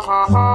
Uh-huh.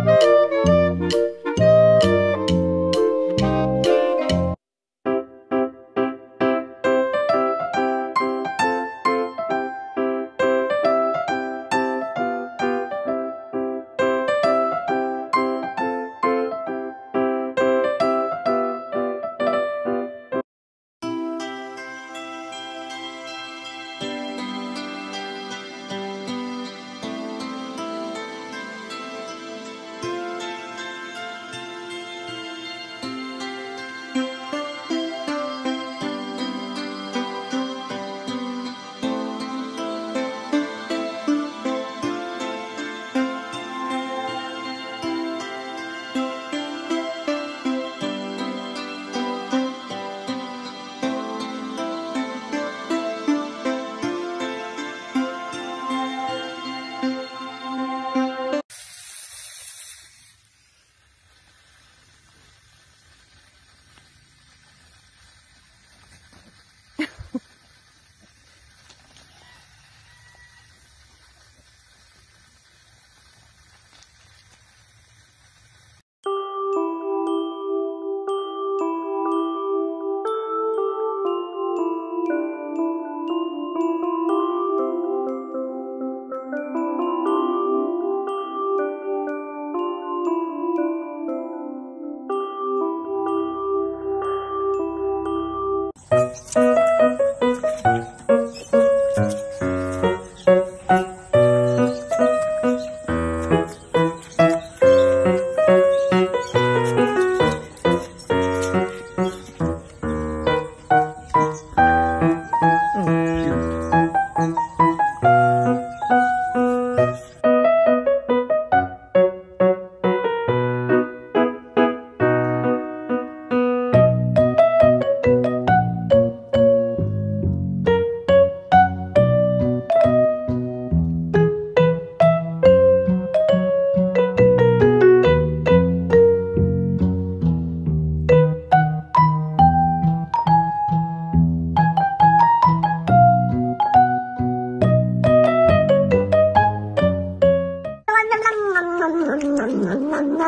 Música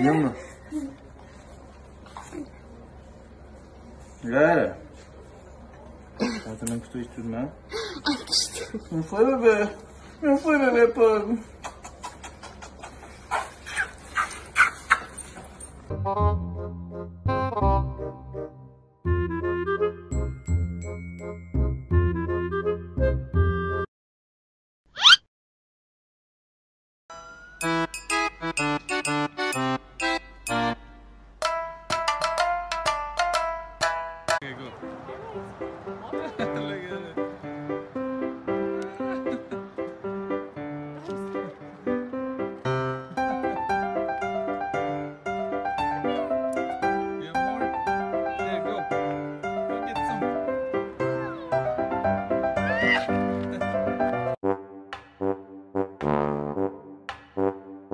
Musun? É. Ela também gostou disto tudo, não? Não foi, bebê? Não foi, bebê, pô.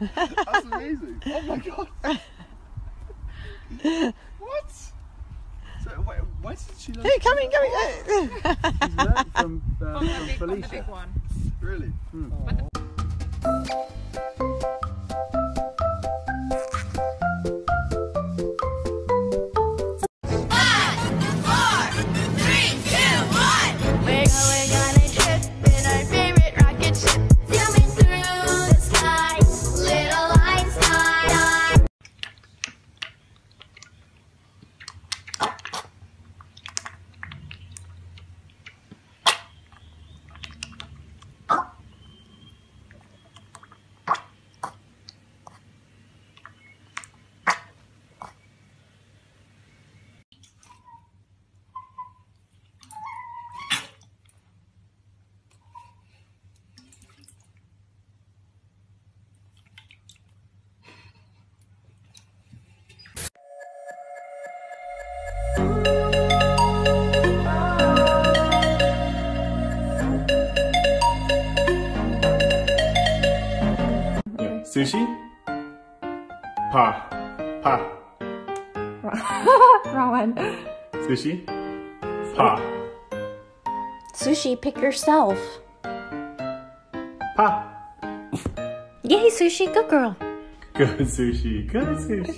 That's amazing. Oh my god. what? So, wait, why did she learn? Hey, come in, come in. She's learned from, uh, From the from big, from the Felicia. big one. Really? Hmm. Sushi? Pa. Pa. Wrong one. Sushi? Pa. Sushi, pick yourself. Pa. Yay, Sushi, good girl. Good sushi. Good sushi.